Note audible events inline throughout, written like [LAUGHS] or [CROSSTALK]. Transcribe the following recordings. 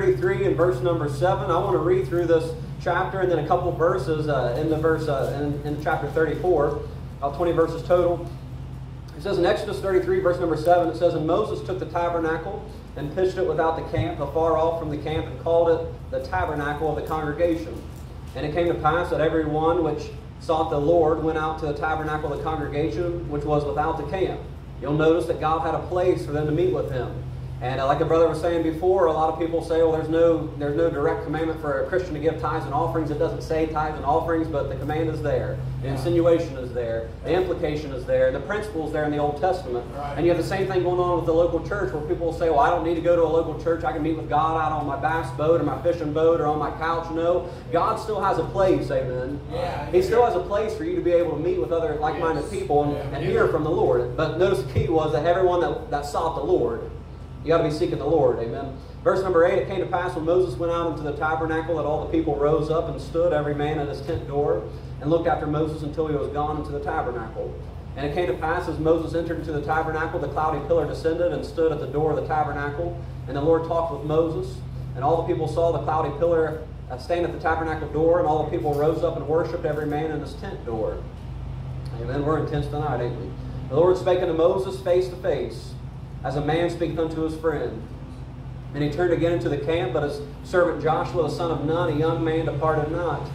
33 and verse number 7. I want to read through this chapter and then a couple verses uh, in the verse uh, in, in chapter 34, about 20 verses total. It says in Exodus 33, verse number 7, it says, And Moses took the tabernacle and pitched it without the camp, afar off from the camp, and called it the tabernacle of the congregation. And it came to pass that every one which sought the Lord went out to the tabernacle of the congregation, which was without the camp. You'll notice that God had a place for them to meet with him. And uh, like the brother was saying before, a lot of people say, well, there's no, there's no direct commandment for a Christian to give tithes and offerings. It doesn't say tithes and offerings, but the command is there. The insinuation is there. The implication is there. The principle is there in the Old Testament. Right. And you have the same thing going on with the local church where people will say, well, I don't need to go to a local church. I can meet with God out on my bass boat or my fishing boat or on my couch. No, God still has a place, amen. Yeah. He still has a place for you to be able to meet with other like-minded Yes. people and, Yeah. and hear from the Lord. But notice the key was that everyone that, that sought the Lord, you got to be seeking the Lord. Amen. Verse number 8, it came to pass when Moses went out into the tabernacle that all the people rose up and stood, every man at his tent door, and looked after Moses until he was gone into the tabernacle. And it came to pass as Moses entered into the tabernacle, the cloudy pillar descended and stood at the door of the tabernacle. And the Lord talked with Moses. And all the people saw the cloudy pillar stand at the tabernacle door, and all the people rose up and worshipped every man in his tent door. Amen. We're intense tonight, ain't we? The Lord spake unto Moses face to face, as a man speaketh unto his friend. And he turned again into the camp, but his servant Joshua, the son of Nun, a young man, departed not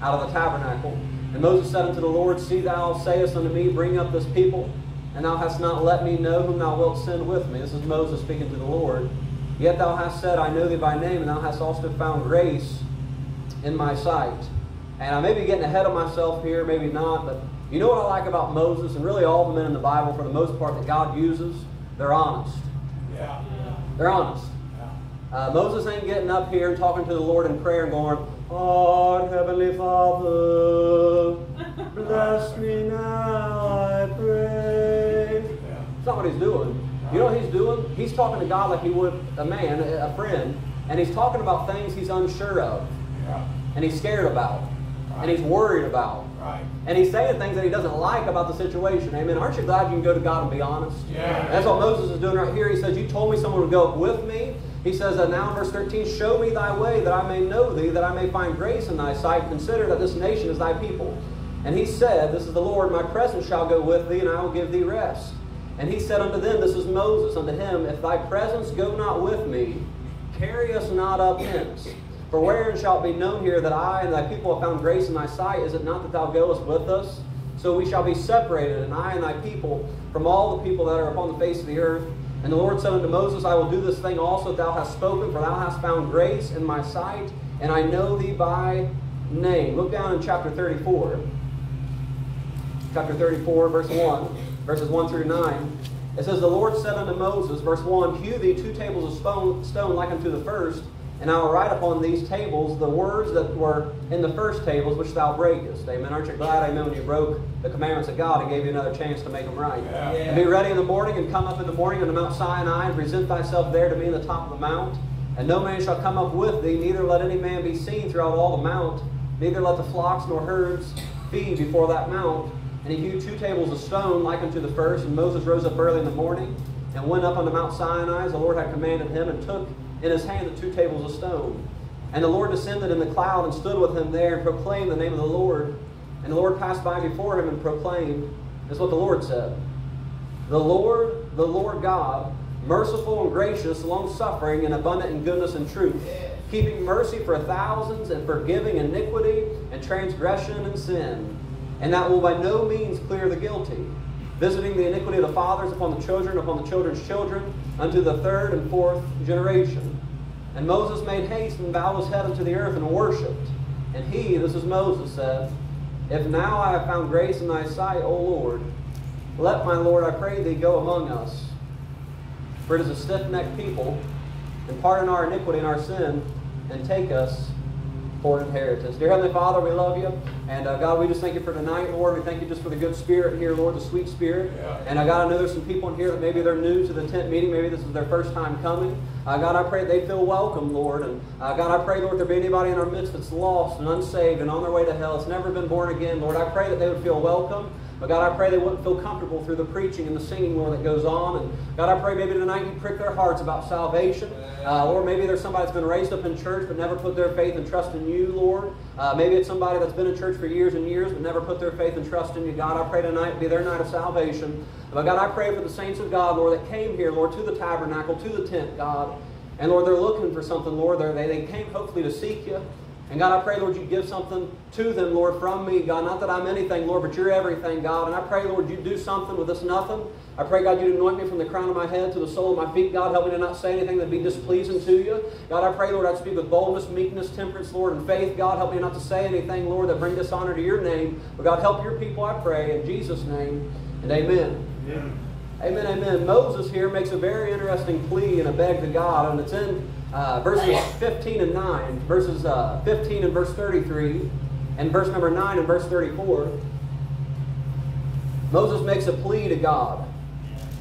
out of the tabernacle. And Moses said unto the Lord, See, thou sayest unto me, Bring up this people, and thou hast not let me know whom thou wilt send with me. This is Moses speaking to the Lord. Yet thou hast said, I know thee by name, and thou hast also found grace in my sight. And I may be getting ahead of myself here, maybe not, but you know what I like about Moses and really all the men in the Bible, for the most part, that God uses? They're honest. Yeah. They're honest. Uh, Moses ain't getting up here and talking to the Lord in prayer and going, Our Heavenly Father, [LAUGHS] bless me now, I pray. That's not what he's doing. You know what he's doing? He's talking to God like he would a man, a friend, and he's talking about things he's unsure of, and he's scared about, and he's worried about. Right. And he's saying things that he doesn't like about the situation. Amen. Aren't you glad you can go to God and be honest? Yeah. That's what Moses is doing right here. He says, You told me someone would go up with me. He says that now in verse 13, Show me thy way that I may know thee, that I may find grace in thy sight. Consider that this nation is thy people. And he said, This is the Lord, my presence shall go with thee, and I will give thee rest. And he said unto them, This is Moses, unto him, If thy presence go not with me, carry us not up hence. For wherein shall it be known here that I and thy people have found grace in thy sight? Is it not that thou goest with us? So we shall be separated, and I and thy people, from all the people that are upon the face of the earth. And the Lord said unto Moses, I will do this thing also that thou hast spoken, for thou hast found grace in my sight, and I know thee by name. Look down in chapter 34. Chapter 34, verse 1, verses 1 through 9. It says, The Lord said unto Moses, verse 1, Hew thee two tables of stone, stone like unto the first, and I will write upon these tables the words that were in the first tables which thou breakest. Amen. Aren't you glad, amen, when you broke the commandments of God and gave you another chance to make them right? Yeah. And be ready in the morning and come up in the morning unto Mount Sinai and present thyself there to me in the top of the mount. And no man shall come up with thee, neither let any man be seen throughout all the mount, neither let the flocks nor herds feed before that mount. And he hewed two tables of stone like unto the first. And Moses rose up early in the morning and went up unto Mount Sinai as the Lord had commanded him, and took in his hand the two tables of stone. And the Lord descended in the cloud and stood with him there and proclaimed the name of the Lord. And the Lord passed by before him and proclaimed, This is what the Lord said. The Lord, the Lord God, merciful and gracious, long suffering, and abundant in goodness and truth, keeping mercy for thousands and forgiving iniquity and transgression and sin, and that will by no means clear the guilty, visiting the iniquity of the fathers upon the children, upon the children's children, unto the third and fourth generation. And Moses made haste and bowed his head unto the earth and worshipped. And he, this is Moses, said, If now I have found grace in thy sight, O Lord, let my Lord, I pray thee, go among us. For it is a stiff necked people, and pardon our iniquity and our sin, and take us for an inheritance. Dear Heavenly Father, we love you. And uh, God, we just thank you for tonight, Lord. We thank you just for the good spirit here, Lord, the sweet spirit. Yeah. And uh, God, I know there's some people in here that maybe they're new to the tent meeting. Maybe this is their first time coming. Uh, God, I pray they feel welcome, Lord. And uh, God, I pray, Lord, there be anybody in our midst that's lost and unsaved and on their way to hell, that's never been born again, Lord. I pray that they would feel welcome. But God, I pray they wouldn't feel comfortable through the preaching and the singing, Lord, that goes on. And God, I pray maybe tonight you prick their hearts about salvation. Uh, maybe there's somebody that's been raised up in church but never put their faith and trust in you, Lord. Uh, maybe it's somebody that's been in church for years and years but never put their faith and trust in you. God, I pray tonight be their night of salvation. But God, I pray for the saints of God, Lord, that came here, Lord, to the tabernacle, to the tent, God. And Lord, they're looking for something, Lord. They, they came hopefully to seek you. And God, I pray, Lord, you give something to them, Lord, from me, God. Not that I'm anything, Lord, but you're everything, God. And I pray, Lord, you do something with this nothing. I pray, God, you anoint me from the crown of my head to the sole of my feet. God, help me to not say anything that'd be displeasing to you. God, I pray, Lord, I'd speak with boldness, meekness, temperance, Lord, and faith. God, help me not to say anything, Lord, that bring dishonor to your name. But God, help your people, I pray, in Jesus' name. And amen. Amen. Amen, amen. Moses here makes a very interesting plea and a beg to God, and it's in uh, verses 15 and 9, verses uh, 15 and verse 33, and verse number 9 and verse 34. Moses makes a plea to God.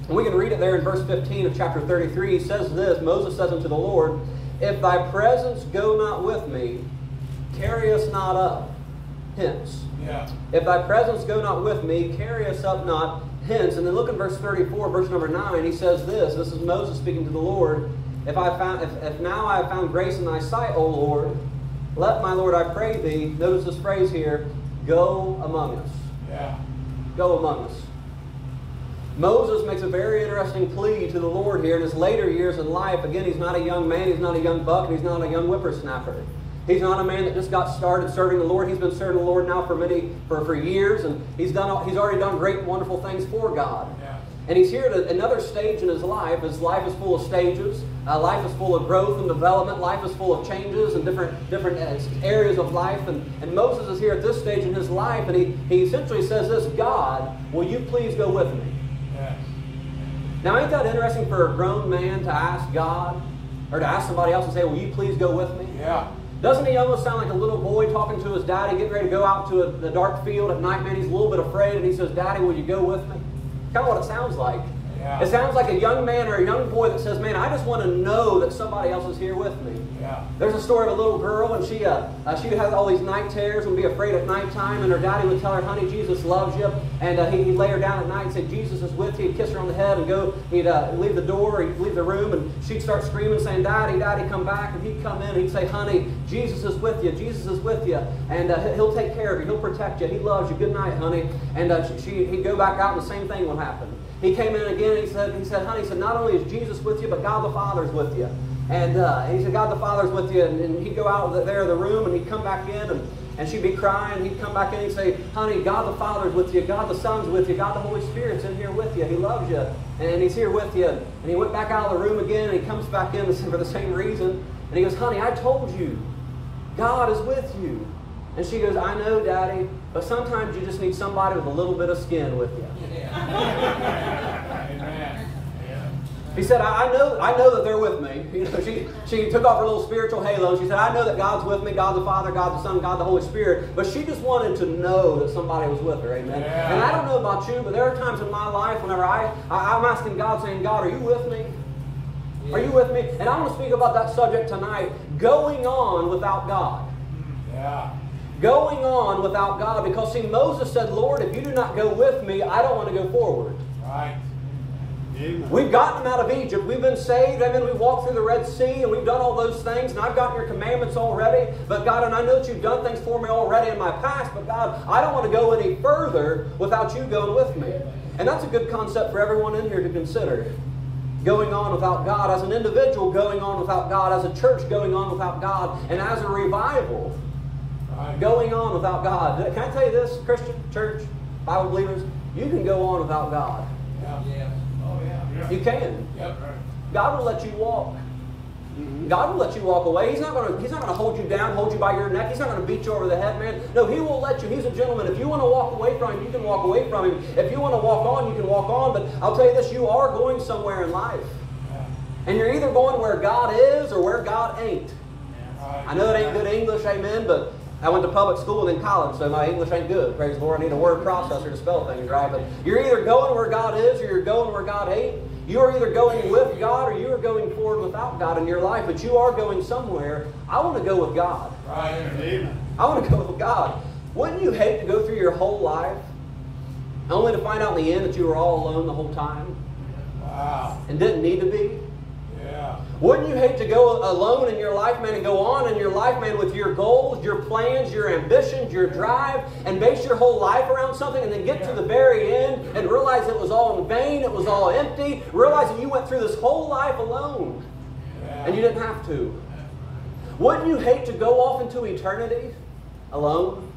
And we can read it there in verse 15 of chapter 33. He says this Moses says unto the Lord, If thy presence go not with me, carry us not up hence. Yeah. If thy presence go not with me, carry us up not hence. And then look in verse 34, verse number 9. He says this This is Moses speaking to the Lord. If, I found, if, if now I have found grace in thy sight, O Lord, let my Lord, I pray thee, notice this phrase here, go among us. Yeah. Go among us. Moses makes a very interesting plea to the Lord here in his later years in life. Again, he's not a young man, he's not a young buck, and he's not a young whippersnapper. He's not a man that just got started serving the Lord. He's been serving the Lord now for many for, for years, and he's done he's already done great, wonderful things for God. Yeah. And he's here at another stage in his life. His life is full of stages. Uh, life is full of growth and development. Life is full of changes and different different uh, areas of life. And, and Moses is here at this stage in his life, and he, he essentially says this, God, will you please go with me? Yes. Now, ain't that interesting for a grown man to ask God, or to ask somebody else and say, will you please go with me? Yeah. Doesn't he almost sound like a little boy talking to his daddy, getting ready to go out to a, the dark field at night, man? He's a little bit afraid, and he says, Daddy, will you go with me? Kind of what it sounds like. Yeah. It sounds like a young man or a young boy that says, "Man, I just want to know that somebody else is here with me." Yeah. There's a story of a little girl, and she uh, uh, she had all these night terrors and be afraid at nighttime, and her daddy would tell her, "Honey, Jesus loves you," and uh, he, would lay her down at night and say, "Jesus is with you." He'd kiss her on the head and go. He'd uh, leave the door, he'd leave the room, and she'd start screaming, saying, "Daddy, Daddy, come back!" And he'd come in, and he'd say, "Honey, Jesus is with you. Jesus is with you, and uh, he'll take care of you. He'll protect you. He loves you. Good night, honey." And uh, she, he'd go back out, and the same thing would happen. He came in again and he said, he said, honey, he said, not only is Jesus with you, but God the Father's with you. And uh, he said, God the Father's with you. And, and he'd go out there in the room and he'd come back in and, and she'd be crying. He'd come back in and he'd say, honey, God the Father's with you. God the Son's with you. God the Holy Spirit's in here with you. He loves you. And he's here with you. And he went back out of the room again and he comes back in [LAUGHS] for the same reason. And he goes, honey, I told you. God is with you. And she goes, I know, Daddy, but sometimes you just need somebody with a little bit of skin with you. He said, I, know, I know that they're with me. [LAUGHS] You know, she, she took off her little spiritual halo. She said, I know that God's with me, God the Father, God the Son, God the Holy Spirit. But she just wanted to know that somebody was with her. Amen. Yeah. And I don't know about you, but there are times in my life whenever I, I, am asking God, saying, God, are you with me? Yeah. Are you with me? And I want to speak about that subject tonight, going on without God. Yeah going on without God. Because, see, Moses said, Lord, if you do not go with me, I don't want to go forward. Right. Amen. We've gotten them out of Egypt. We've been saved. Amen. We've walked through the Red Sea and we've done all those things. And I've gotten your commandments already. But God, and I know that you've done things for me already in my past. But God, I don't want to go any further without you going with me. And that's a good concept for everyone in here to consider. Going on without God, as an individual going on without God, as a church going on without God, and as a revival going on without God. Can I tell you this, Christian, church, Bible believers? You can go on without God. Yeah. Oh, yeah. You can. Yep. God will let you walk. Mm-hmm. God will let you walk away. He's not going to. He's not going to hold you down, hold you by your neck. He's not going to beat you over the head, man. No, He will let you. He's a gentleman. If you want to walk away from Him, you can walk away from Him. If you want to walk on, you can walk on. But I'll tell you this: you are going somewhere in life, yeah. and you're either going where God is or where God ain't. Yeah. I know it ain't good English, amen. But I went to public school and then college, so my English ain't good. Praise the Lord. I need a word processor to spell things right. But you're either going where God is or you're going where God ain't. You are either going with God or you are going forward without God in your life, but you are going somewhere. I want to go with God. Right. Amen. I want to go with God. Wouldn't you hate to go through your whole life only to find out in the end that you were all alone the whole time Wow. and didn't need to be? Yeah. Wouldn't you hate to go alone in your life, man, and go on in your life, man, with your goals, your plans, your ambitions, your drive, and base your whole life around something, and then get to the very end and realize it was all in vain, it was all empty, realizing you went through this whole life alone, and you didn't have to? Wouldn't you hate to go off into eternity alone?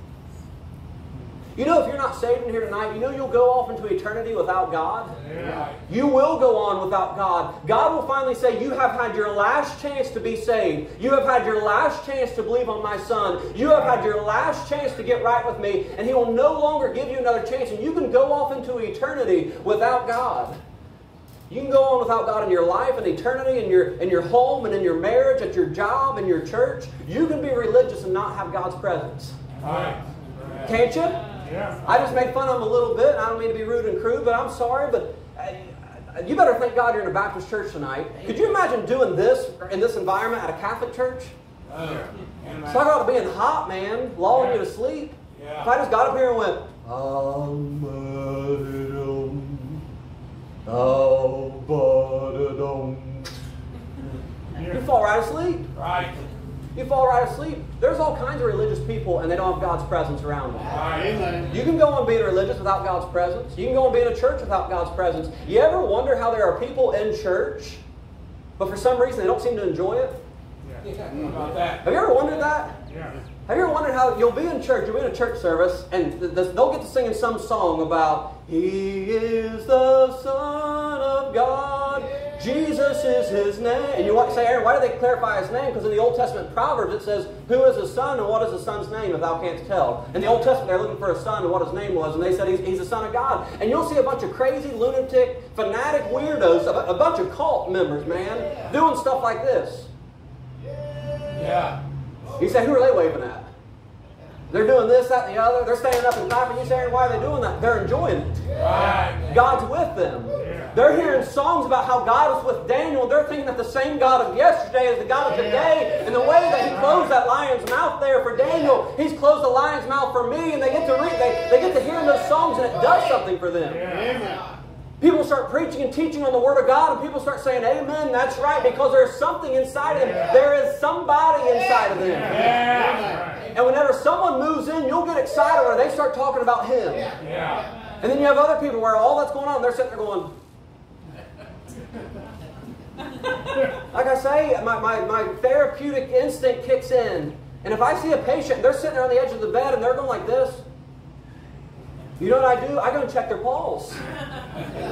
You know, if you're not saved in here tonight, you know you'll go off into eternity without God. Yeah. You will go on without God. God will finally say, You have had your last chance to be saved. You have had your last chance to believe on my Son. You have had your last chance to get right with me. And He will no longer give you another chance. And you can go off into eternity without God. You can go on without God in your life and eternity, in your, in your home and in your marriage, at your job, in your church. You can be religious and not have God's presence. Right. Can't you? Yeah. I just made fun of him a little bit. I don't mean to be rude and crude, but I'm sorry. But uh, you better thank God you're in a Baptist church tonight. Could you imagine doing this in this environment at a Catholic church? Oh. Talk about being hot, man, lulling you to sleep. Yeah. If I just got up here and went, you fall right asleep. Right. You fall right asleep. There's all kinds of religious people, and they don't have God's presence around them. Right. You can go on being religious without God's presence. You can go on being a church without God's presence. You ever wonder how there are people in church, but for some reason they don't seem to enjoy it? Yeah. How about that? Have you ever wondered that? Yeah. Have you ever wondered how you'll be in church, you'll be in a church service, and th- th- they'll get to singing some song about He is the Son of God, Jesus is His name. And you want to say, Aaron, why do they clarify His name? Because in the Old Testament Proverbs it says, Who is His son and what is His son's name if thou canst tell? In the Old Testament they're looking for a son and what his name was, and they said He's, he's the Son of God. And you'll see a bunch of crazy, lunatic, fanatic weirdos, a, a bunch of cult members, man, doing stuff like this. Yeah. You say, who are they waving at? They're doing this, that, and the other. They're standing up and clapping. You saying, why are they doing that? They're enjoying it. Right. God's with them. They're hearing songs about how God was with Daniel. They're thinking that the same God of yesterday is the God of today. And the way that He closed that lion's mouth there for Daniel, He's closed the lion's mouth for me. And they get to read, they, they get to hear those songs, and it does something for them. People start preaching and teaching on the Word of God, and people start saying, Amen, that's right, because there's something inside of them. There is somebody inside of them. Yeah. And whenever someone moves in, you'll get excited when they start talking about Him. Yeah. And then you have other people where all that's going on, they're sitting there going, like I say, my, my, my therapeutic instinct kicks in. And if I see a patient, they're sitting there on the edge of the bed and they're going like this. You know what I do? I go and check their pulse.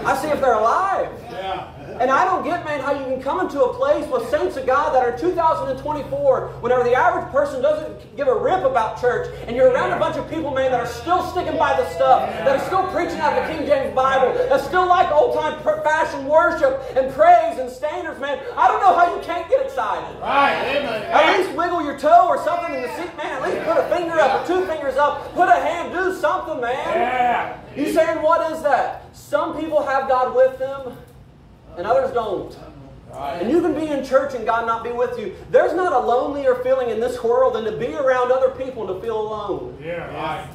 I see if they're alive. Yeah. And I don't get, man, how you can come into a place with saints of God that are 2024, whenever the average person doesn't give a rip about church, and you're around a bunch of people, man, that are still sticking by the stuff, that are still preaching out of the King James Bible, that still like old time fashioned worship and praise and standards, man. I don't know how you can't get excited. Right. amen. At least wiggle your toe or something in the seat, man. At least put a finger up or two fingers up. Put a hand, do something, man. Yeah. You saying what is that? Some people have God with them, and others don't. And you can be in church and God not be with you. There's not a lonelier feeling in this world than to be around other people and to feel alone. Yeah. Right.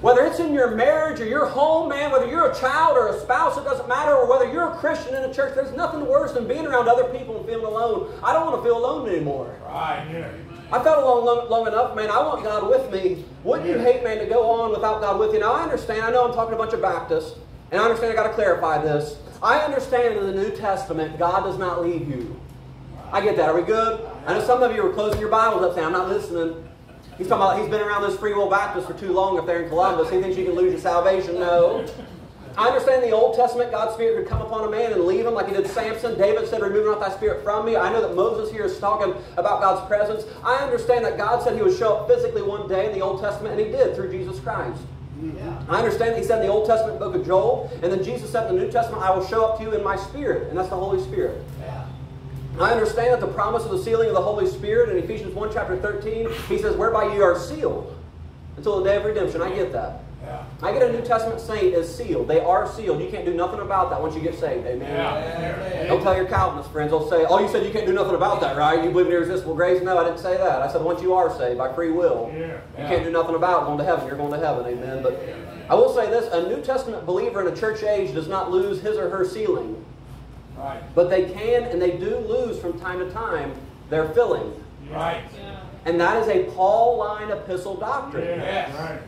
Whether it's in your marriage or your home, man, whether you're a child or a spouse, it doesn't matter, or whether you're a Christian in a church, there's nothing worse than being around other people and feeling alone. I don't want to feel alone anymore. Right. Yeah. I felt alone long, long enough, man. I want God with me. Wouldn't you hate, man, to go on without God with you? Now, I understand. I know I'm talking to a bunch of Baptists, and I understand I got to clarify this. I understand in the New Testament, God does not leave you. I get that. Are we good? I know some of you are closing your Bibles up saying, I'm not listening. He's talking about he's been around those free will Baptists for too long up there in Columbus. He thinks you can lose your salvation. No. I understand the Old Testament, God's Spirit could come upon a man and leave him like he did Samson. David said, Remove not thy spirit from me. I know that Moses here is talking about God's presence. I understand that God said he would show up physically one day in the Old Testament, and he did through Jesus Christ. I understand that he said in the Old Testament book of Joel, and then Jesus said in the New Testament, I will show up to you in my spirit, and that's the Holy Spirit. I understand that the promise of the sealing of the Holy Spirit in Ephesians 1 chapter 13, he says, whereby you are sealed until the day of redemption. I get that. Yeah. I get a New Testament saint is sealed. They are sealed. You can't do nothing about that once you get saved. Amen. Yeah. Don't tell your Calvinist friends. They'll say, "Oh, you said you can't do nothing about that, right? You believe in irresistible grace." No, I didn't say that. I said once you are saved by free will, Yeah. you can't do nothing about going to heaven. You're going to heaven. Amen. But I will say this: a New Testament believer in a church age does not lose his or her sealing, Right. but they can and they do lose from time to time their filling, Right. and that is a Pauline epistle doctrine. Yes. Right.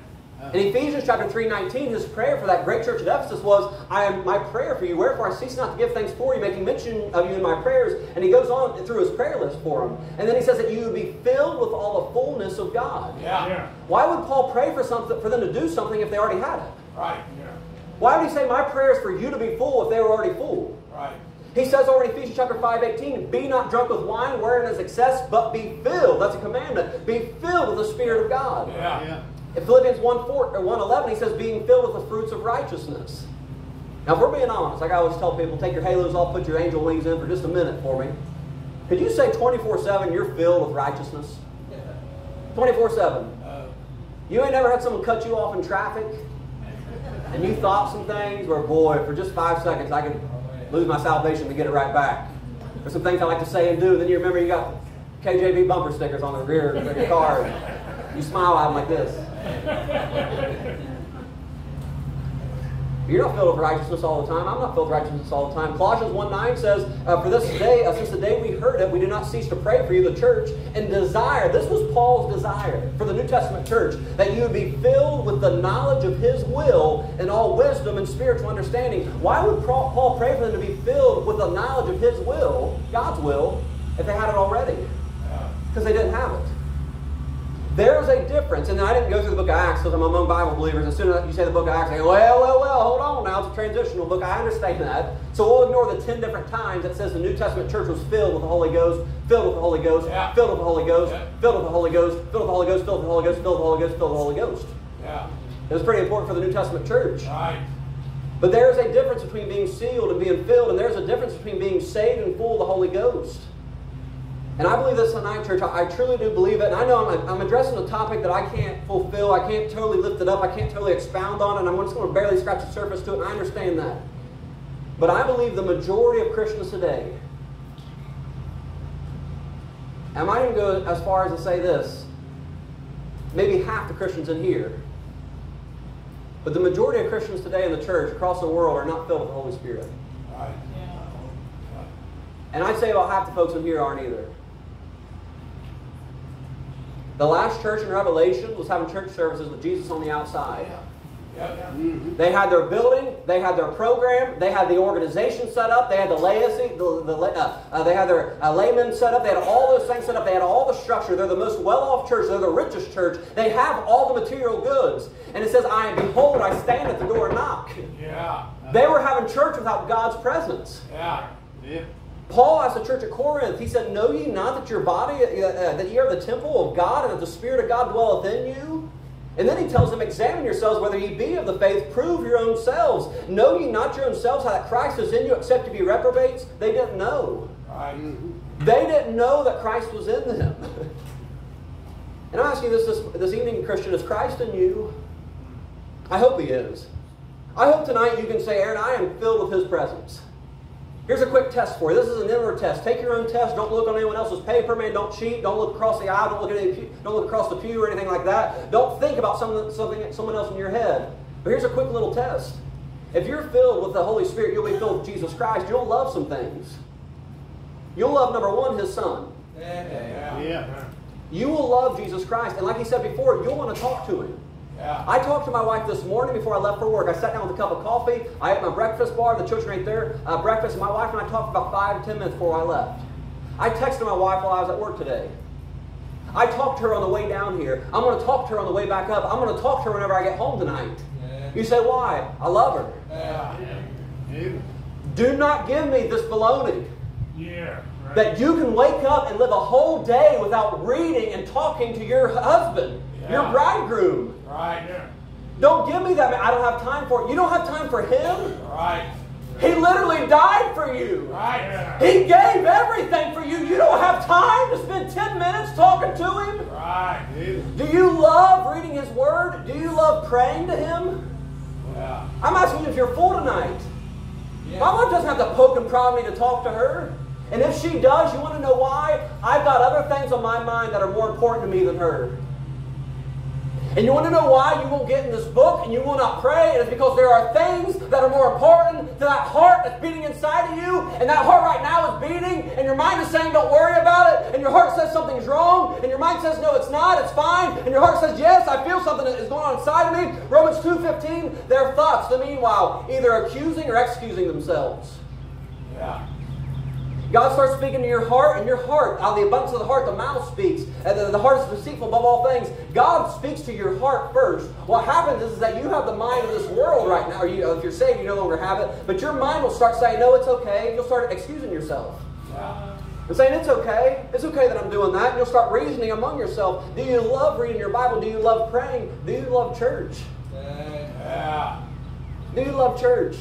In Ephesians chapter 3, 19, his prayer for that great church at Ephesus was, I am my prayer for you, wherefore I cease not to give thanks for you, making mention of you in my prayers. And he goes on through his prayer list for them. And then he says that you would be filled with all the fullness of God. Yeah. Yeah. Why would Paul pray for something for them to do something if they already had it? Right. Yeah. Why would he say my prayer is for you to be full if they were already full? Right. He says over in Ephesians chapter 5, 18, be not drunk with wine wherein is excess, but be filled. That's a commandment. Be filled with the Spirit of God. Yeah. Yeah. In Philippians 1, 4, or 1 11, he says, being filled with the fruits of righteousness. Now, if we're being honest, like I always tell people, take your halos off, put your angel wings in for just a minute for me. Could you say 24 7 you're filled with righteousness? 24 7. Uh, You ain't never had someone cut you off in traffic [LAUGHS] and you thought some things where, boy, for just five seconds I could lose my salvation to get it right back. There's some things I like to say and do, and then you remember you got KJV bumper stickers on the rear of your car. And you smile at them like this. You're not filled with righteousness all the time. I'm not filled with righteousness all the time. Colossians 1 9 says, uh, For this day, uh, since the day we heard it, we do not cease to pray for you, the church, and desire. This was Paul's desire for the New Testament church, that you would be filled with the knowledge of his will and all wisdom and spiritual understanding. Why would Paul Paul pray for them to be filled with the knowledge of his will, God's will, if they had it already? Because they didn't have it. There's a difference, and I didn't go through the book of Acts because I'm among Bible believers. As soon as you say the book of Acts, I go, well, well, well, hold on now. It's a transitional book. I understand that. So we'll ignore the 10 different times that says the New Testament church was filled with the Holy Ghost, filled with the Holy Ghost, Yeah. filled with the Holy Ghost, Yeah. filled with the Holy Ghost, filled with the Holy Ghost, filled with the Holy Ghost, filled with the Holy Ghost, filled with the Holy Ghost. Yeah. It was pretty important for the New Testament church. Right. But there's a difference between being sealed and being filled, and there's a difference between being saved and full of the Holy Ghost. And I believe this tonight, church. I, I truly do believe it. And I know I'm, I'm addressing a topic that I can't fulfill. I can't totally lift it up. I can't totally expound on it. And I'm just going to barely scratch the surface to it. And I understand that. But I believe the majority of Christians today, and I even go as far as to say this maybe half the Christians in here, but the majority of Christians today in the church across the world are not filled with the Holy Spirit. Right. And I'd say about half the folks in here aren't either. The last church in Revelation was having church services with Jesus on the outside. Yeah. Yep, They had their building, they had their program, they had the organization set up, they had the laity, the, the, uh, uh, they had their uh, laymen set up, they had all those things set up, they had all the structure. They're the most well-off church, they're the richest church. They have all the material goods. And it says, I behold, I stand at the door and knock. Yeah. They were having church without God's presence. Yeah. Yeah. Paul asked the church at Corinth, he said, Know ye not that your body, uh, uh, that ye are the temple of God, and that the Spirit of God dwelleth in you? And then he tells them, Examine yourselves whether ye be of the faith, prove your own selves. Know ye not your own selves how that Christ is in you, except to be reprobates? They didn't know. Right. They didn't know that Christ was in them. [LAUGHS] and I'm asking you this, this this evening, Christian, is Christ in you? I hope he is. I hope tonight you can say, Aaron, I am filled with his presence. Here's a quick test for you. This is an inward test. Take your own test. Don't look on anyone else's paper, man. Don't cheat. Don't look across the aisle. Don't look at any, pew- don't look across the pew or anything like that. Don't think about something, something, someone else in your head. But here's a quick little test. If you're filled with the Holy Spirit, you'll be filled with Jesus Christ. You'll love some things. You'll love number one, His Son. Yeah. Yeah. You will love Jesus Christ, and like he said before, you'll want to talk to Him. Yeah. I talked to my wife this morning before I left for work. I sat down with a cup of coffee. I ate my breakfast bar. The children ate their uh, breakfast. And my wife and I talked for about five, ten minutes before I left. I texted my wife while I was at work today. I talked to her on the way down here. I'm going to talk to her on the way back up. I'm going to talk to her whenever I get home tonight. You say, why? I love her. Yeah. Yeah. Do not give me this baloney Yeah. Right. that you can wake up and live a whole day without reading and talking to your husband, your Yeah. bridegroom. Right. Yeah. Don't give me that. I don't have time for it. You don't have time for him. Right. He literally died for you. Right. He gave everything for you. You don't have time to spend 10 minutes talking to Him. Right. Do you love reading His Word? Do you love praying to Him? Yeah. I'm asking you if you're full tonight. My wife doesn't have to poke and prod me to talk to her. And if she does, you want to know why? I've got other things on my mind that are more important to me than her. And you want to know why you won't get in this book and you will not pray? And it's because there are things that are more important to that heart that's beating inside of you. And that heart right now is beating, and your mind is saying, Don't worry about it. And your heart says something's wrong. And your mind says, No, it's not, it's fine. And your heart says, Yes, I feel something that is going on inside of me. Romans 2.15, their thoughts, the meanwhile, either accusing or excusing themselves. Yeah. God starts speaking to your heart, and your heart, out of the abundance of the heart, the mouth speaks. And the, the heart is deceitful above all things. God speaks to your heart first. What happens is, is that you have the mind of this world right now. Or you, if you're saved, you no longer have it. But your mind will start saying, no, it's okay. You'll start excusing yourself. Yeah. And saying, it's okay. It's okay that I'm doing that. And you'll start reasoning among yourself. Do you love reading your Bible? Do you love praying? Do you love church? Yeah. Do you love church?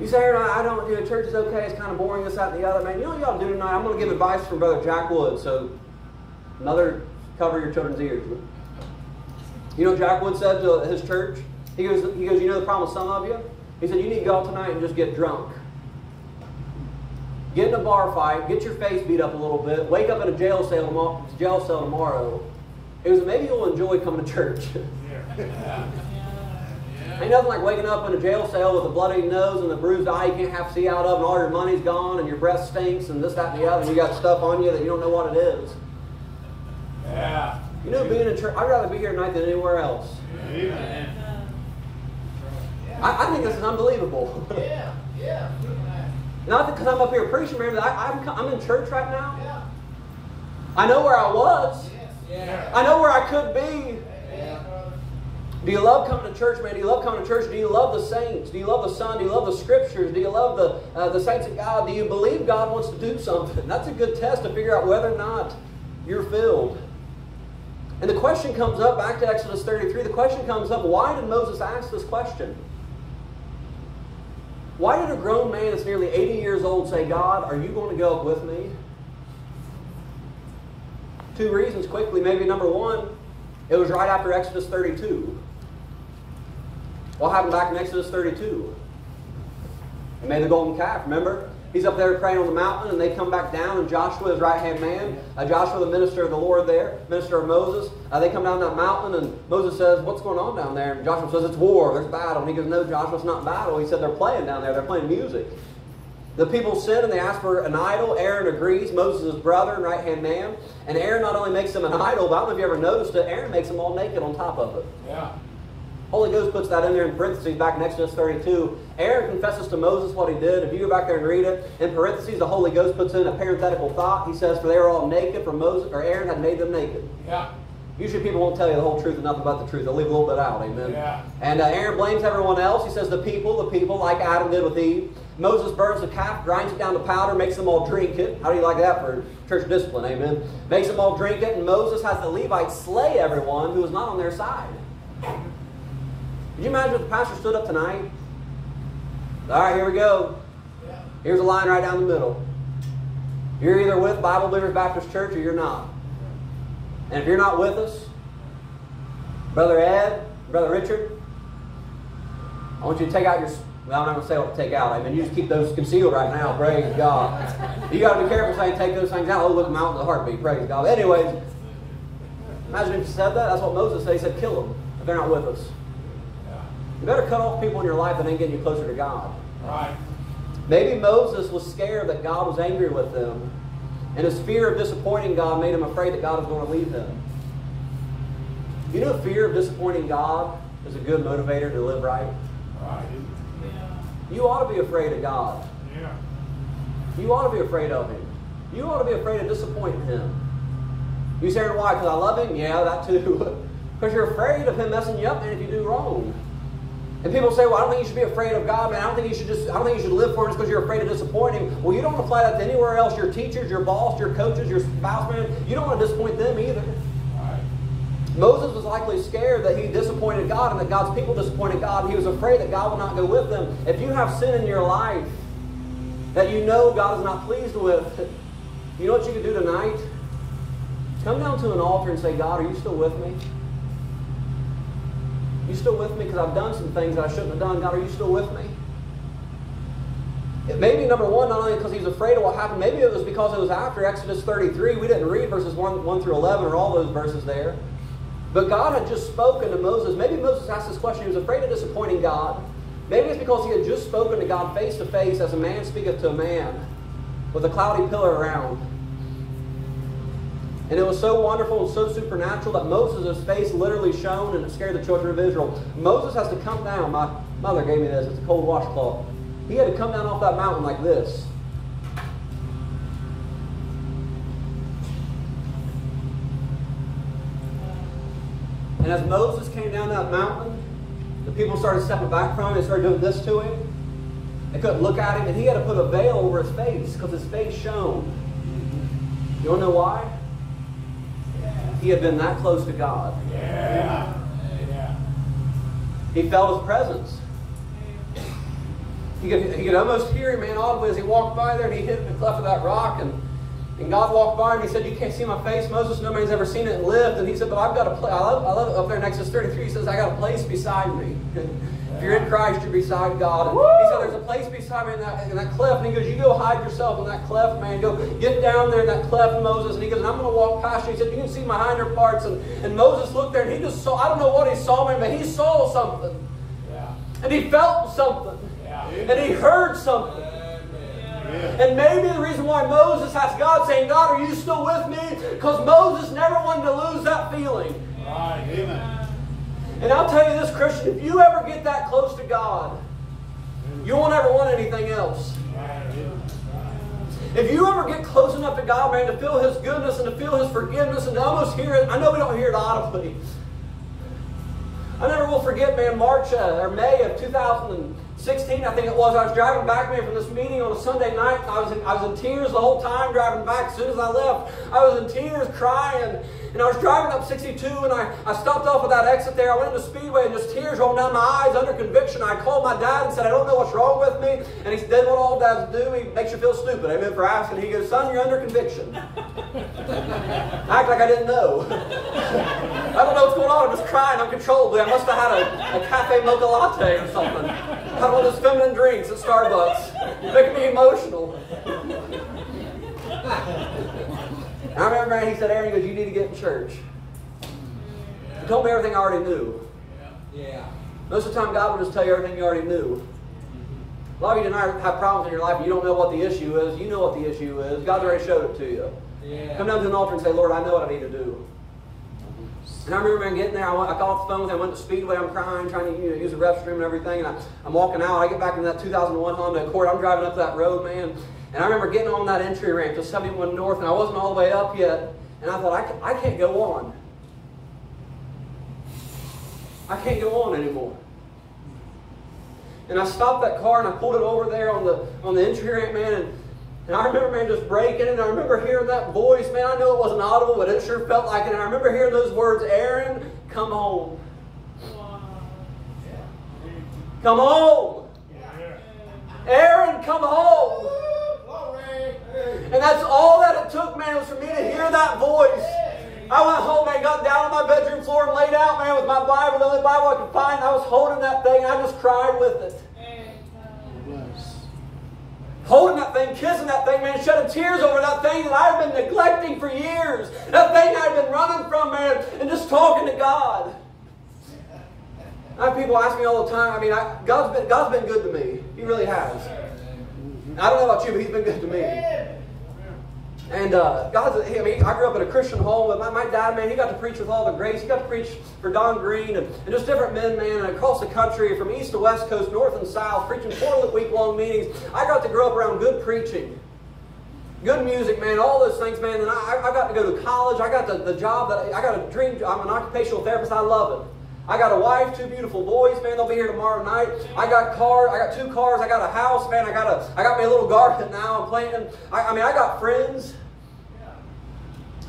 You say, Aaron, I don't do it. Church is okay. It's kind of boring, this, that, and the other. Man, you know what you ought to do tonight? I'm going to give advice from Brother Jack Wood. So, another cover your children's ears. You know what Jack Wood said to his church? He goes, he goes, you know the problem with some of you? He said, you need to go out tonight and just get drunk. Get in a bar fight, get your face beat up a little bit, wake up in a jail cell, tomorrow, jail cell tomorrow. He goes, maybe you'll enjoy coming to church. Yeah. [LAUGHS] Ain't nothing like waking up in a jail cell with a bloody nose and a bruised eye you can't half see out of, and all your money's gone, and your breath stinks, and this, that, and the other, and you got stuff on you that you don't know what it is. Yeah. You know, being in church, I'd rather be here tonight than anywhere else. Amen. I, I think this is unbelievable. Yeah, [LAUGHS] yeah. Not because I'm up here preaching, man, but I, I'm, I'm in church right now. Yeah. I know where I was. Yeah. I know where I could be. Do you love coming to church, man? Do you love coming to church? Do you love the saints? Do you love the Son? Do you love the Scriptures? Do you love the uh, the saints of God? Do you believe God wants to do something? [LAUGHS] That's a good test to figure out whether or not you're filled. And the question comes up, back to Exodus 33, the question comes up, why did Moses ask this question? Why did a grown man that's nearly 80 years old say, God, are you going to go up with me? Two reasons quickly. Maybe number one, it was right after Exodus 32. What happened back in Exodus 32? They made the golden calf, remember? He's up there praying on the mountain, and they come back down, and Joshua, his right hand man, uh, Joshua, the minister of the Lord there, minister of Moses, uh, they come down that mountain, and Moses says, What's going on down there? And Joshua says, It's war, there's battle. And he goes, No, Joshua, it's not battle. He said, They're playing down there, they're playing music. The people sin and they ask for an idol. Aaron agrees, Moses' brother and right hand man. And Aaron not only makes them an idol, but I don't know if you ever noticed it, Aaron makes them all naked on top of it. Yeah. Holy Ghost puts that in there in parentheses back in Exodus 32. Aaron confesses to Moses what he did. If you go back there and read it, in parentheses, the Holy Ghost puts in a parenthetical thought. He says, For they were all naked, for Moses or Aaron had made them naked. Yeah. Usually people won't tell you the whole truth and nothing but the truth. They'll leave a little bit out. Amen. Yeah. And uh, Aaron blames everyone else. He says the people, the people, like Adam did with Eve. Moses burns the calf, grinds it down to powder, makes them all drink it. How do you like that for church discipline? Amen. Makes them all drink it, and Moses has the Levites slay everyone who is not on their side. Could you imagine if the pastor stood up tonight? All right, here we go. Here's a line right down the middle. You're either with Bible Believers Baptist Church or you're not. And if you're not with us, Brother Ed, Brother Richard, I want you to take out your. Well, I'm not going to say what to take out. I mean, you just keep those concealed right now. Praise God. You got to be careful saying take those things out. Oh, look them out in the heartbeat. Praise God. Anyways, imagine if you said that. That's what Moses said. He said, kill them if they're not with us. Yeah. You better cut off people in your life that ain't getting you closer to God. Right. Maybe Moses was scared that God was angry with them, and his fear of disappointing God made him afraid that God was going to leave him. You know, fear of disappointing God is a good motivator to live right. Right. You ought to be afraid of God. Yeah. You ought to be afraid of Him. You ought to be afraid of disappointing Him. You say, why? Because I love Him? Yeah, that too. [LAUGHS] Because you're afraid of Him messing you up, man, if you do wrong. And people say, well, I don't think you should be afraid of God, man. I don't think you should just, I don't think you should live for Him just because you're afraid of disappointing Him. Well, you don't apply that to anywhere else. Your teachers, your boss, your coaches, your spouse, man. You don't want to disappoint them either. Right. Moses was likely scared that he disappointed God and that God's people disappointed God. He was afraid that God would not go with them. If you have sin in your life that you know God is not pleased with, you know what you can do tonight? Come down to an altar and say, God, are you still with me? You still with me? Because I've done some things that I shouldn't have done. God, are you still with me? It may be number one, not only because he was afraid of what happened, maybe it was because it was after Exodus 33. We didn't read verses 1, 1 through 11 or all those verses there. But God had just spoken to Moses. Maybe Moses asked this question. He was afraid of disappointing God. Maybe it's because he had just spoken to God face to face as a man speaketh to a man with a cloudy pillar around. And it was so wonderful and so supernatural that Moses' face literally shone and it scared the children of Israel. Moses has to come down. My mother gave me this. It's a cold washcloth. He had to come down off that mountain like this. And as Moses came down that mountain, the people started stepping back from him and started doing this to him. They couldn't look at him, and he had to put a veil over his face because his face shone. You to know why? He had been that close to God. Yeah. Yeah. He felt his presence. He could, he could almost hear him, man, audibly as he walked by there and he hit the cleft of that rock. And, and God walked by him. He said, You can't see my face, Moses. no Nobody's ever seen it and lived. And he said, But I've got a place. I love, I love it up there in Exodus 33. He says, I got a place beside me. [LAUGHS] if you're in Christ, you're beside God. And he said, There's a place beside me in that, in that cleft. And he goes, You go hide yourself in that cleft, man. Go get down there in that cleft, Moses. And he goes, And I'm going to walk past you. He said, You can see my hinder parts. And, and Moses looked there and he just saw, I don't know what he saw, man, but he saw something. Yeah. And he felt something. Yeah. And he heard something. And maybe the reason why Moses asked God, saying, God, are you still with me? Because Moses never wanted to lose that feeling. Right. Amen. And I'll tell you this, Christian, if you ever get that close to God, you won't ever want anything else. If you ever get close enough to God, man, to feel His goodness and to feel His forgiveness and to almost hear it, I know we don't hear it audibly. I never will forget, man, March uh, or May of 2016, I think it was. I was driving back, man, from this meeting on a Sunday night. I was in, I was in tears the whole time driving back. As soon as I left, I was in tears, crying. And I was driving up 62, and I, I stopped off at that exit there. I went into Speedway, and just tears rolling down my eyes under conviction. I called my dad and said, I don't know what's wrong with me. And he did what all dads do. He makes you feel stupid. Amen for asking. He goes, son, you're under conviction. [LAUGHS] Act like I didn't know. I don't know what's going on. I'm just crying uncontrollably. I must have had a, a cafe mocha latte or something. One of those feminine drinks at Starbucks. Making me emotional. I remember, man, he said, Aaron, he goes, you need to get in church. He told me everything I already knew. Yeah. Most of the time, God will just tell you everything you already knew. A lot of you tonight have problems in your life and you don't know what the issue is. You know what the issue is. God's already showed it to you. Yeah. Come down to an altar and say, Lord, I know what I need to do. And I remember getting there, I, went, I off the phone I went to Speedway, I'm crying, trying to you know, use the restroom and everything, and I, I'm walking out, I get back in that 2001 Honda Accord, I'm driving up that road, man, and I remember getting on that entry ramp to 71 North, and I wasn't all the way up yet, and I thought, I, can, I can't go on. I can't go on anymore. And I stopped that car and I pulled it over there on the on the entry ramp, man, and, and I remember, man, just breaking, and I remember hearing that voice, man. I know it wasn't audible, but it sure felt like it. And I remember hearing those words, Aaron, come home. Come home. Aaron, come home. And that's all that it took, man, was for me to hear that voice. I went home, man, got down on my bedroom floor and laid out, man, with my Bible, the only Bible I could find. I was holding that thing. and I just cried with it. Holding that thing, kissing that thing, man, shedding tears over that thing that I've been neglecting for years. That thing I've been running from, man, and just talking to God. I have people ask me all the time. I mean, I, God's been God's been good to me. He really has. I don't know about you, but He's been good to me. And uh, God's, I mean, I grew up in a Christian home, but my, my dad, man, he got to preach with all the grace. He got to preach for Don Green and, and just different men, man, across the country, from east to west coast, north and south, preaching four week long meetings. I got to grow up around good preaching, good music, man, all those things, man. And I, I got to go to college. I got the, the job that I, I got a dream. I'm an occupational therapist. I love it. I got a wife, two beautiful boys, man. They'll be here tomorrow night. I got cars. I got two cars. I got a house, man. I got a. I got my little [LAUGHS] garden now. I'm planting. I, I mean, I got friends.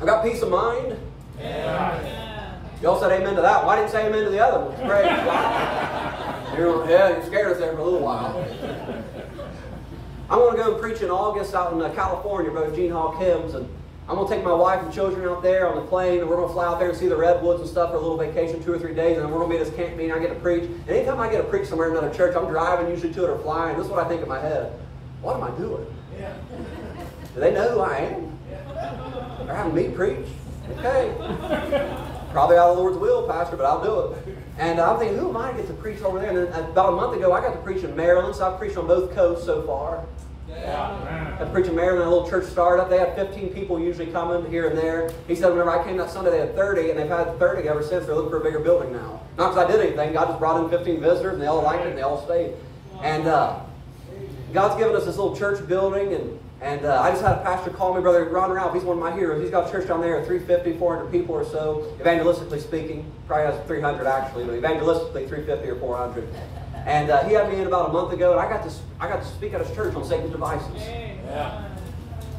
I got peace of mind. Yeah. Y'all said amen to that. Why didn't you say amen to the other one? Praise God. [LAUGHS] You're, yeah, you scared us there for a little while. I'm going to go and preach in August out in uh, California, Brother Gene Hall Kim's, and I'm going to take my wife and children out there on the plane, and we're going to fly out there and see the redwoods and stuff for a little vacation, two or three days, and then we're going to be at this camp meeting. I get to preach. And anytime I get to preach somewhere in another church, I'm driving usually to it or flying. This is what I think in my head. What am I doing? Yeah. Do they know who I am? They're having me preach? Okay. Probably out of the Lord's will, Pastor, but I'll do it. And I'm thinking, who am I to get to preach over there? And then uh, about a month ago, I got to preach in Maryland, so I've preached on both coasts so far. Yeah. I preached in Maryland, a little church startup. They had 15 people usually coming here and there. He said, whenever I came that Sunday, they had 30, and they've had 30 ever since. They're looking for a bigger building now. Not because I did anything. God just brought in 15 visitors, and they all liked it, and they all stayed. And uh, God's given us this little church building, and and uh, I just had a pastor call me, Brother Ron Ralph. He's one of my heroes. He's got a church down there, 350, 400 people or so, evangelistically speaking. Probably has 300 actually, but evangelistically 350 or 400. And uh, he had me in about a month ago, and I got to I got to speak at his church on Satan's devices. Yeah.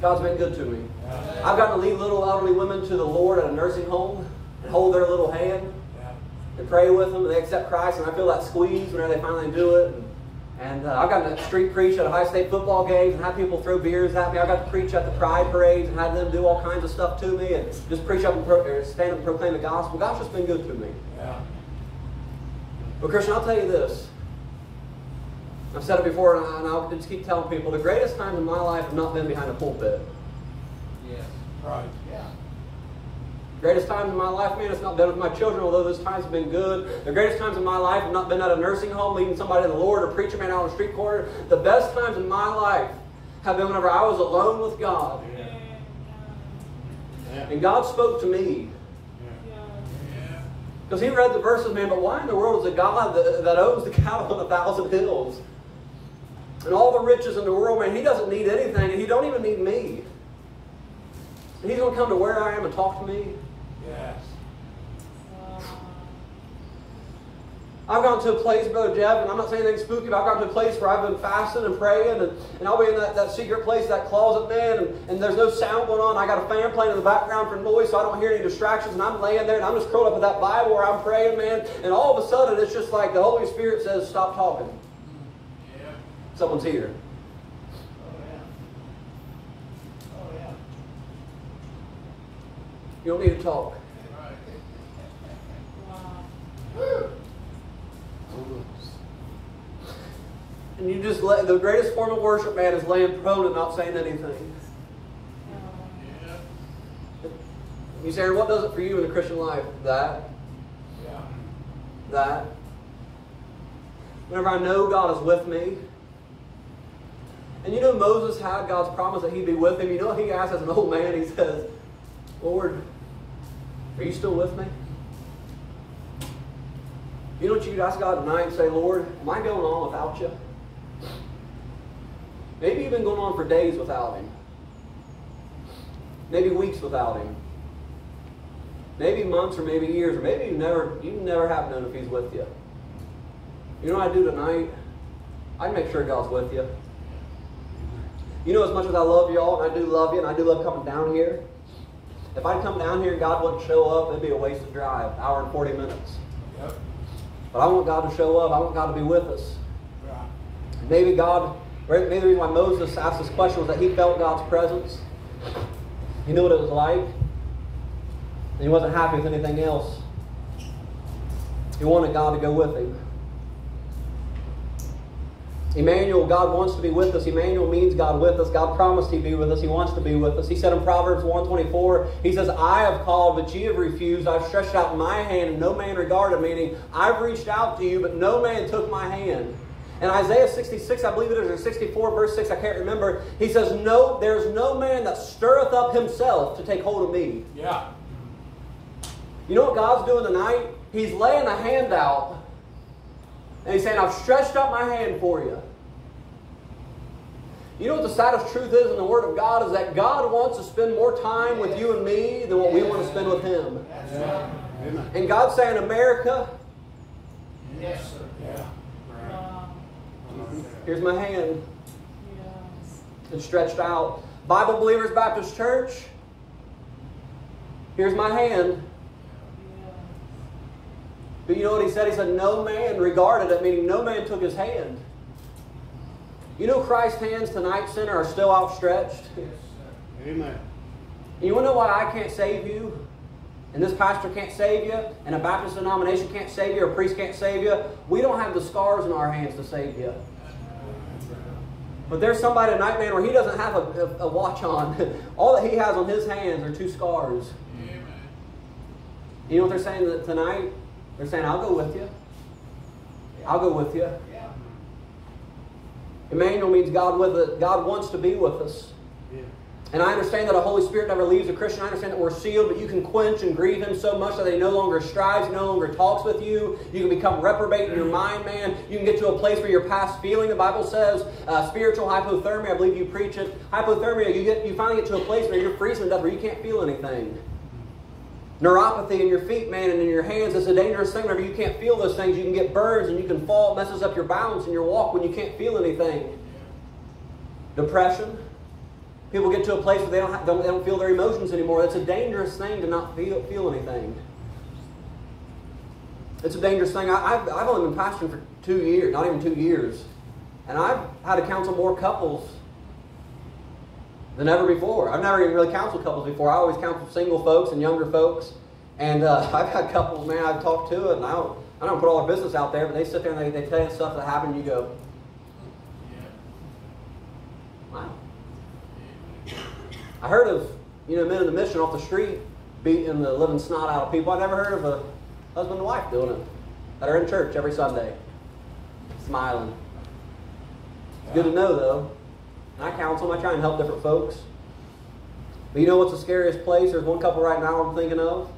God's been good to me. Yeah. I've gotten to lead little elderly women to the Lord at a nursing home and hold their little hand Yeah. and pray with them, and they accept Christ, and I feel that squeeze whenever they finally do it. And, and uh, I've gotten to street preach at High State football games and have people throw beers at me. I've got to preach at the Pride parades and have them do all kinds of stuff to me and just preach up and pro- or stand up and proclaim the gospel. God's just been good to me. Yeah. But Christian, I'll tell you this. I've said it before, and I- and I'll just keep telling people: the greatest times in my life have not been behind a pulpit. Yes. Right. Yeah. Greatest times in my life, man, it's not been with my children, although those times have been good. The greatest times in my life have not been at a nursing home leading somebody to the Lord or preaching man out on the street corner. The best times in my life have been whenever I was alone with God. Yeah. And God spoke to me. Yeah. Because he read the verses, man, but why in the world is a God that, that owns the [LAUGHS] cattle on a thousand hills? And all the riches in the world, man, he doesn't need anything, and he don't even need me. And he's going to come to where I am and talk to me. Yes. I've gone to a place, Brother Jeff, and I'm not saying anything spooky, but I've gone to a place where I've been fasting and praying, and, and I'll be in that, that secret place, that closet, man, and, and there's no sound going on. I got a fan playing in the background for noise so I don't hear any distractions, and I'm laying there, and I'm just curled up with that Bible where I'm praying, man, and all of a sudden it's just like the Holy Spirit says, stop talking. Someone's here. Oh yeah. Oh yeah. You don't need to talk. And you just let, the greatest form of worship, man, is laying prone and not saying anything. Yeah. You say, what does it for you in the Christian life? That. Yeah. that. Whenever I know God is with me. And you know Moses had God's promise that he'd be with him. You know he asked as an old man? He says, Lord, are you still with me? You know what you could ask God tonight and say, Lord, am I going on without you? Maybe you've been going on for days without him. Maybe weeks without him. Maybe months or maybe years, or maybe you never you never have known if he's with you. You know what I do tonight? I make sure God's with you. You know, as much as I love y'all, and I do love you, and I do love coming down here, if I'd come down here and God wouldn't show up, it'd be a wasted drive, hour and 40 minutes. Yep. But I want God to show up. I want God to be with us. Right. Maybe God, maybe the reason why Moses asked this question was that he felt God's presence. He knew what it was like. And he wasn't happy with anything else. He wanted God to go with him. Emmanuel, God wants to be with us. Emmanuel means God with us. God promised He'd be with us. He wants to be with us. He said in Proverbs 124, He says, I have called, but ye have refused. I've stretched out my hand, and no man regarded, meaning I've reached out to you, but no man took my hand. And Isaiah 66, I believe it is, or 64, verse 6, I can't remember, he says, No, there's no man that stirreth up himself to take hold of me. Yeah. You know what God's doing tonight? He's laying a hand out, and He's saying, I've stretched out my hand for you. You know what the saddest truth is in the Word of God is that God wants to spend more time with you and me than what we want to spend with Him. Right. And God's saying, America, Yes, sir. Yeah. here's my hand. and stretched out. Bible Believers Baptist Church, here's my hand. But you know what he said? He said, No man regarded it, meaning no man took his hand. You know Christ's hands tonight, sinner, are still outstretched. Yes, sir. Amen. And you want to know why I can't save you? And this pastor can't save you? And a Baptist denomination can't save you? Or a priest can't save you? We don't have the scars in our hands to save you. But there's somebody tonight, man, where he doesn't have a, a, a watch on. [LAUGHS] All that he has on his hands are two scars. Amen. You know what they're saying tonight? They're saying, I'll go with you. I'll go with you. Yeah. Emmanuel means God with us. God wants to be with us. Yeah. And I understand that a Holy Spirit never leaves a Christian. I understand that we're sealed, but you can quench and grieve him so much that he no longer strives, he no longer talks with you. You can become reprobate in your mind, man. You can get to a place where you're past feeling. The Bible says uh, spiritual hypothermia. I believe you preach it. Hypothermia, you get you finally get to a place where you're freezing to death, where you can't feel anything. Neuropathy in your feet, man, and in your hands. It's a dangerous thing. Whenever you can't feel those things, you can get burns and you can fall. It messes up your balance and your walk when you can't feel anything. Depression. People get to a place where they don't, have, they don't feel their emotions anymore. That's a dangerous thing to not feel, feel anything. It's a dangerous thing. I, I've, I've only been pastoring for two years, not even two years. And I've had to counsel more couples than ever before. I've never even really counseled couples before. I always counsel single folks and younger folks. And uh, [LAUGHS] I've had couples, man, I've talked to it, and I don't, I don't put all their business out there, but they sit there and they, they tell you stuff that happened, and you go, wow. I heard of, you know, men in the mission off the street beating the living snot out of people. I never heard of a husband and wife doing it that are in church every Sunday, smiling. It's good to know, though. And I counsel them. I try and help different folks. But you know what's the scariest place? There's one couple right now I'm thinking of.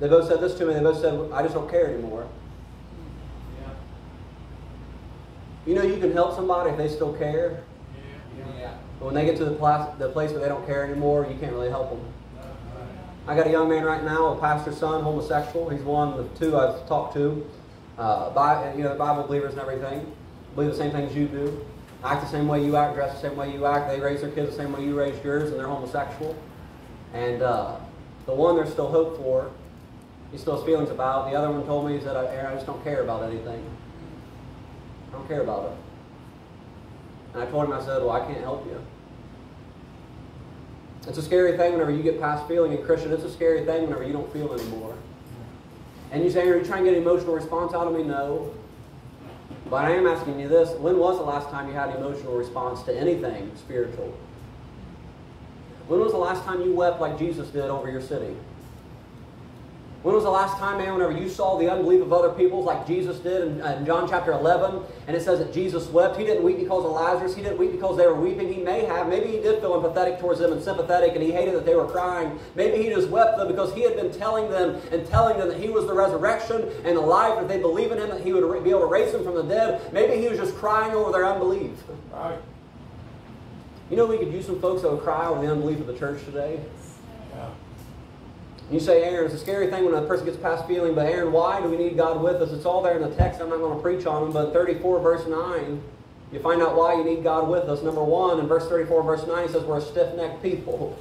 They both said this to me. They both said, I just don't care anymore. Yeah. You know, you can help somebody if they still care. Yeah. But when they get to the place, the place where they don't care anymore, you can't really help them. I got a young man right now, a pastor's son, homosexual. He's one of the two I've talked to. Uh, Bi- you know, Bible believers and everything. Believe the same things you do. Act the same way you act, dress the same way you act. They raise their kids the same way you raised yours, and they're homosexual. And uh, the one there's still hope for, he still has feelings about. The other one told me, Aaron, I just don't care about anything. I don't care about it. And I told him, I said, well, I can't help you. It's a scary thing whenever you get past feeling a Christian. It's a scary thing whenever you don't feel anymore. And you say, are you trying to get an emotional response out of me? No. But I am asking you this. When was the last time you had an emotional response to anything spiritual? When was the last time you wept like Jesus did over your city? When was the last time, man, whenever you saw the unbelief of other people like Jesus did in, in, John chapter 11, and it says that Jesus wept? He didn't weep because of Lazarus. He didn't weep because they were weeping. He may have. Maybe he did feel empathetic towards them and sympathetic, and he hated that they were crying. Maybe he just wept them because he had been telling them and telling them that he was the resurrection and the life, if they believe in him, that he would be able to raise them from the dead. Maybe he was just crying over their unbelief. Right. You know, we could use some folks that would cry over the unbelief of the church today. You say, Aaron, it's a scary thing when a person gets past feeling, but Aaron, why do we need God with us? It's all there in the text. I'm not going to preach on them, but 34 verse 9, you find out why you need God with us. Number one, in verse 34, verse 9, he says, We're a stiff necked people.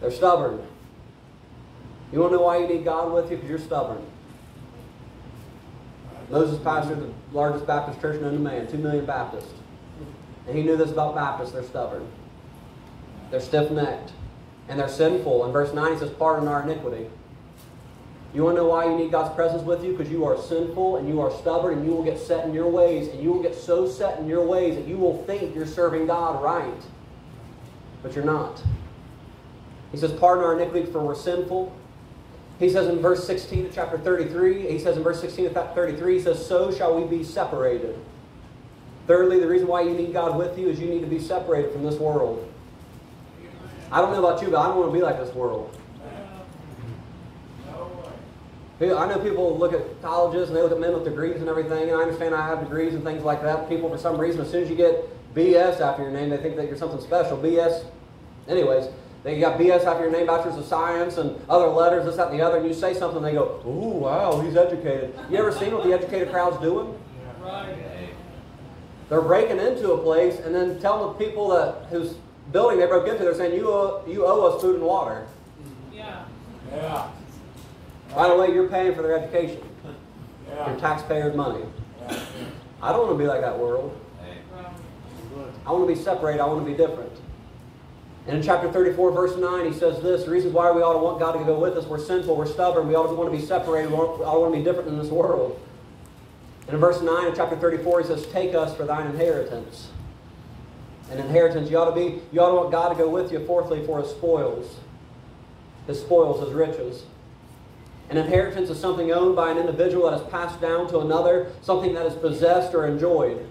They're stubborn. You want to know why you need God with you? Because you're stubborn. Moses pastored the largest Baptist church known to man, 2 million Baptists. And he knew this about Baptists, they're stubborn. They're stiff necked. And they're sinful. In verse 9, he says, Pardon our iniquity. You want to know why you need God's presence with you? Because you are sinful and you are stubborn and you will get set in your ways. And you will get so set in your ways that you will think you're serving God right. But you're not. He says, Pardon our iniquity for we're sinful. He says in verse 16 of chapter 33, he says in verse 16 of chapter 33, he says, So shall we be separated. Thirdly, the reason why you need God with you is you need to be separated from this world. I don't know about you, but I don't want to be like this world. I know people look at colleges and they look at men with degrees and everything, and I understand I have degrees and things like that. People, for some reason, as soon as you get BS after your name, they think that you're something special. BS, anyways, they got BS after your name, Bachelor's of Science, and other letters, this, that, and the other, and you say something, they go, ooh, wow, he's educated. You ever seen what the educated crowd's doing? Right. They're breaking into a place and then telling the people that whose building they broke into, they're saying, you owe, you owe us food and water. Yeah. Yeah. By the way, you're paying for their education. Yeah. Your taxpayers' money. Yeah. I don't want to be like that world. Good. I want to be separated. I want to be different. And in chapter 34, verse 9, he says this, the reasons why we ought to want God to go with us, we're sinful, we're stubborn, we ought to want to be separated, we ought to want to be different in this world. And in verse 9 of chapter 34, he says, Take us for thine inheritance. An inheritance, you ought to be, you ought to want God to go with you, fourthly, for his spoils. His spoils, his riches. An inheritance is something owned by an individual that is passed down to another, something that is possessed or enjoyed.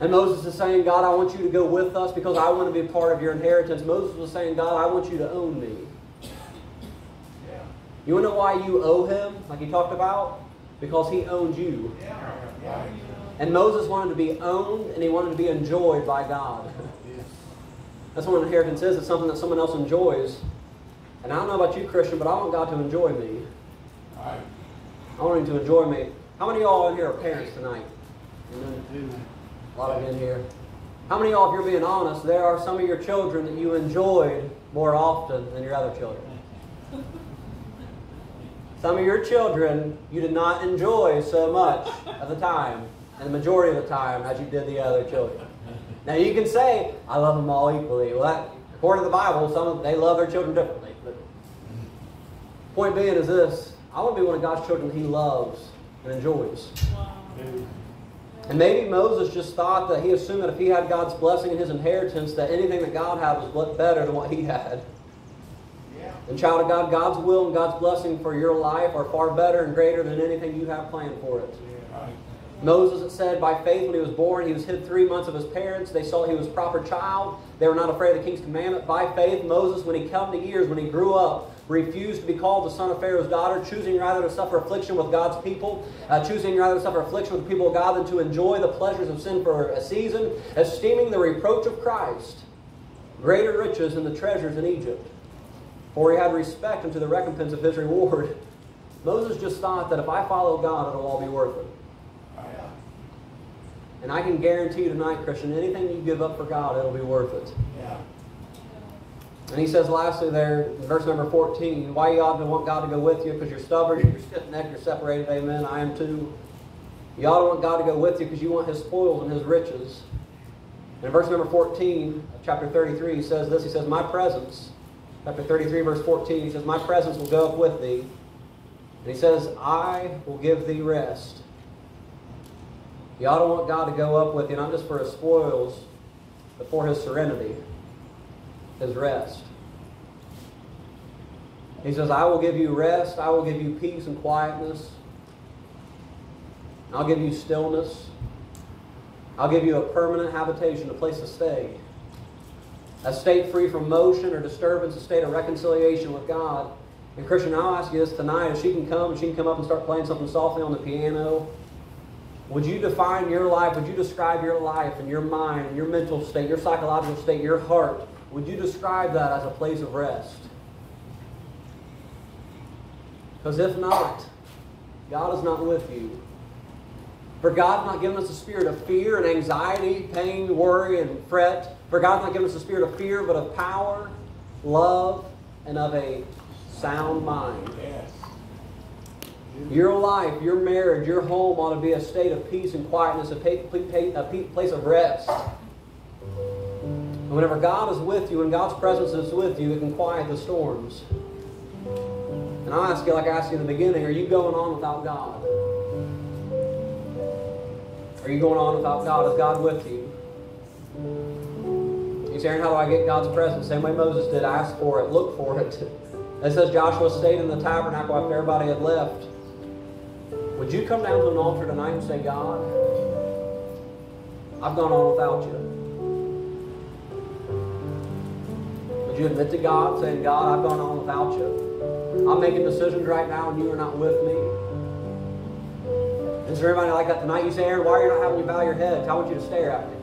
And Moses is saying, God, I want you to go with us because I want to be part of your inheritance. Moses was saying, God, I want you to own me. Yeah. You want to know why you owe him, like he talked about? Because he owns you. Right. And Moses wanted to be owned and he wanted to be enjoyed by God. That's what an inheritance is. It's something that someone else enjoys. And I don't know about you, Christian, but I want God to enjoy me. I want him to enjoy me. How many of y'all in here are parents tonight? Amen. Amen. A lot of in here. How many of y'all, if you're being honest, there are some of your children that you enjoyed more often than your other children? Some of your children you did not enjoy so much of the time, and the majority of the time, as you did the other children. Now you can say, I love them all equally. Well, that, according to the Bible, some of, they love their children differently. But point being is this: I want to be one of God's children He loves and enjoys. Amen. And maybe Moses just thought that he assumed that if he had God's blessing and his inheritance, that anything that God had was better than what he had. Yeah. And child of God, God's will and God's blessing for your life are far better and greater than anything you have planned for it. Right. Moses, it said, by faith when he was born, he was hid three months of his parents. They saw he was a proper child. They were not afraid of the king's commandment. By faith, Moses, when he come to years, when he grew up, refused to be called the son of Pharaoh's daughter, choosing rather to suffer affliction with God's people, uh, choosing rather to suffer affliction with the people of God than to enjoy the pleasures of sin for a season, esteeming the reproach of Christ greater riches than the treasures in Egypt. For he had respect unto the recompense of his reward. [LAUGHS] Moses just thought that if I follow God, it'll all be worth it. And I can guarantee you tonight, Christian, anything you give up for God, it'll be worth it. Yeah. And he says lastly there, in verse number 14, why you ought to want God to go with you because you're stubborn, you're stiff-necked, you're separated. Amen. I am too. You ought to want God to go with you because you want his spoils and his riches. And in verse number 14 of chapter 33, he says this. He says, My presence, chapter 33, verse 14, he says, My presence will go up with thee. And he says, I will give thee rest. You ought to want God to go up with you, not just for his spoils, but for his serenity his rest. He says, I will give you rest, I will give you peace and quietness. I'll give you stillness. I'll give you a permanent habitation, a place to stay. A state free from motion or disturbance, a state of reconciliation with God. And Christian, I'll ask you this tonight. If she can come, she can come up and start playing something softly on the piano, would you define your life? Would you describe your life and your mind your mental state, your psychological state, your heart? Would you describe that as a place of rest? Because if not, God is not with you. For God's not given us a spirit of fear and anxiety, pain, worry, and fret. For God's not given us a spirit of fear, but of power, love, and of a sound mind. Yes. Your life, your marriage, your home ought to be a state of peace and quietness, a, place of rest. And whenever God is with you and God's presence is with you, it can quiet the storms. And I'll ask you, like I asked you in the beginning, are you going on without God? Are you going on without God? Is God with you? You say, Aaron, how do I get God's presence? Same way Moses did. Ask for it. Look for it. [LAUGHS] It says Joshua stayed in the tabernacle after everybody had left. Would you come down to an altar tonight and say, God, I've gone on without you? Would you admit to God, saying, God, I've gone on without you? I'm making decisions right now and you are not with me. Is there anybody like that tonight? You say, Aaron, why are you not having me bow your head? I want you to stare at me.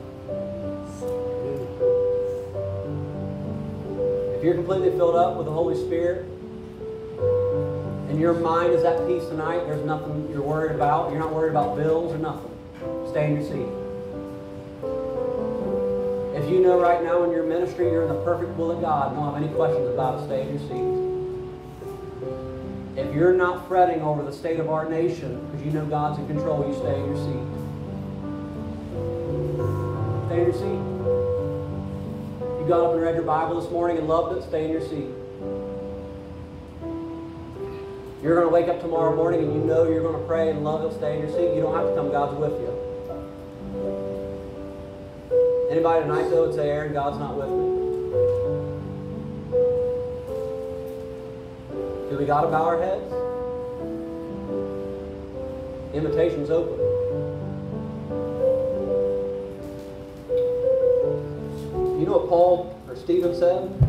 If you're completely filled up with the Holy Spirit, and your mind is at peace tonight, there's nothing you're worried about. You're not worried about bills or nothing. Stay in your seat. If you know right now in your ministry you're in the perfect will of God don't have any questions about it, stay in your seat. If you're not fretting over the state of our nation because you know God's in control, you stay in your seat. Stay in your seat. You got up and read your Bible this morning and loved it, stay in your seat. You're going to wake up tomorrow morning and you know you're going to pray and love it, stay in your seat. You don't have to come, God's with you. Anybody tonight though would say, Aaron, God's not with me. Do we got to bow our heads? Invitation's open. You know what Paul or Stephen said?